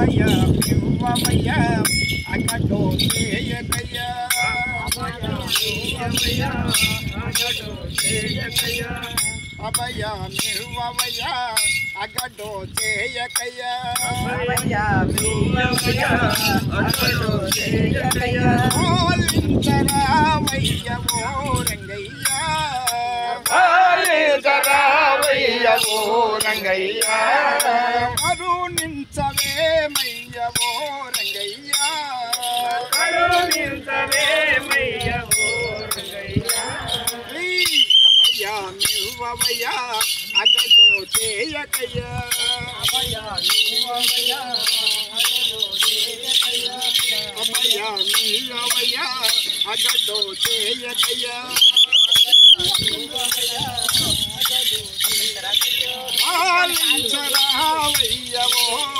అభయ ఇవ్వవయ్య అక్కడో చేయకయ్యా అభయ నిర్వవయ్య అగడో చేయకయ్యా ఓలించరావయ్య ఓ రంగయ్యా కరుణించవేమయ్య అభయ నిర్వవయ్య అగడో చేయకయ్యా. అభయ నిర్వవయ్య అగడో చేయకయ్యా. ఆలించరావయ్య ఓ రంగయ్యా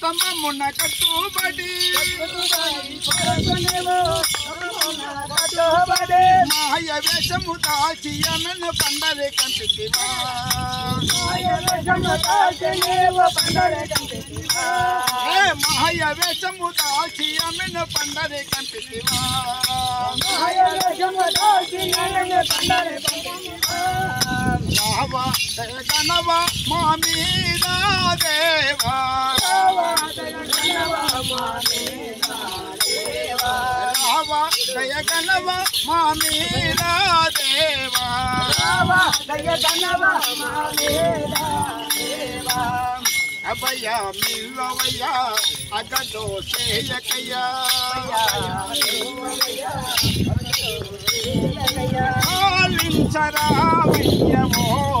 నీవు కమ్మమున్న కట్టుబడి మాయ వేషము దాచి అమెను పండరే కంపితివా ఏ మాయ వేషము దాచి అమెను పండరే కంపితివా రావా గణవా మా మీద దేవా. రావా దయ మా మీద దేవా. అభయ మిల్లవయ్య అగడో చేయకయ్యా ఆలించరావయ్య మోరయ్యా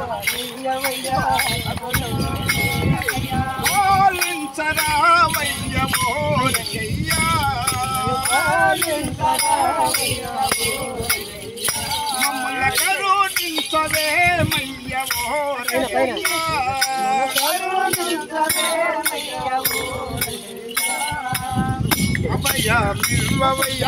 మీద దేవా ఓలించరావయ్య మోరయ్యా మమ్మల్ని కరుణించవేమయ్య మోరయ్యా అభయ మిల్వవయ్య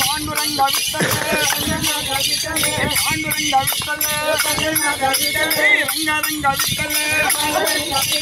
పాండురంగ విఠలే పాండురంగ విఠలే రంగరంగ విఠలే